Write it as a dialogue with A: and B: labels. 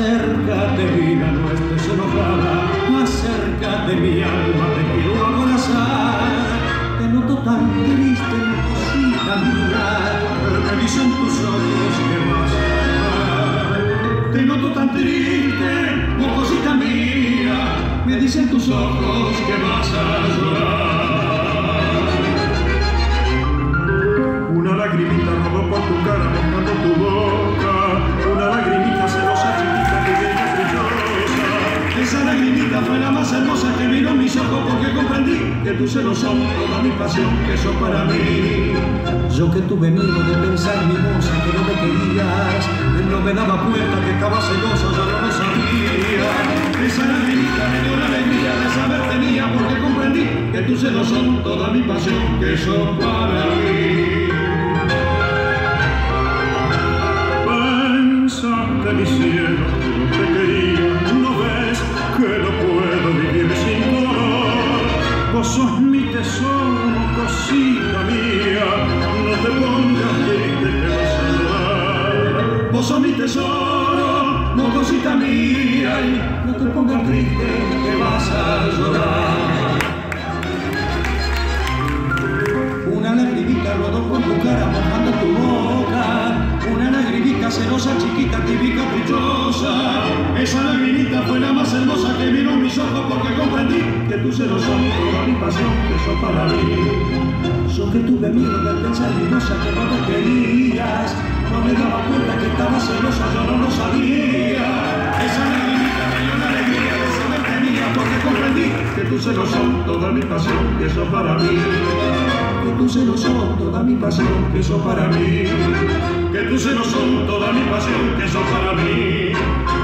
A: Acércate, vida, no estés enojada. Acércate, mi alma, te quiero abrazar. Te noto tan triste, cosita mía. Me dicen tus ojos que vas a Te noto tan triste, cosita mía. Me dicen tus ojos que vas a llorar. Una lagrimita rodó por tu cara, mojando tu boca. Que tus celos son toda mi pasión, que son para mí. Yo que tuve miedo de pensar, mi moza, que no me querías. Él no me daba cuenta que estaba celoso, yo no lo sabía. Esa lagrimita me dio la alegría de saber tenía porque comprendí que tus celos son toda mi pasión, que son para mí. Pensaste mi cielo, sos mi tesoro, cosita mía, no te pongas triste que vas a llorar. Vos sos mi tesoro, no cosita mía, y no te pongas triste Esa lagrimita fue la más hermosa que vino en mis ojos porque comprendí que tus celos son toda mi pasión, que son para mí. Yo que tuve miedo de pensar hermosa que no me querías. No me daba cuenta que estaba celosa, yo no lo sabía. Esa lagrimita me dio la alegría de saber tenía porque comprendí que tus celos son toda mi pasión, que son para mí que tus celos son toda mi pasión, que son para mí. Que tus celos son toda mi pasión, que son para mí.